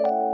you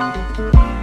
Música